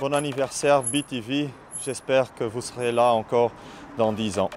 Bon anniversaire BTV, j'espère que vous serez là encore dans 10 ans.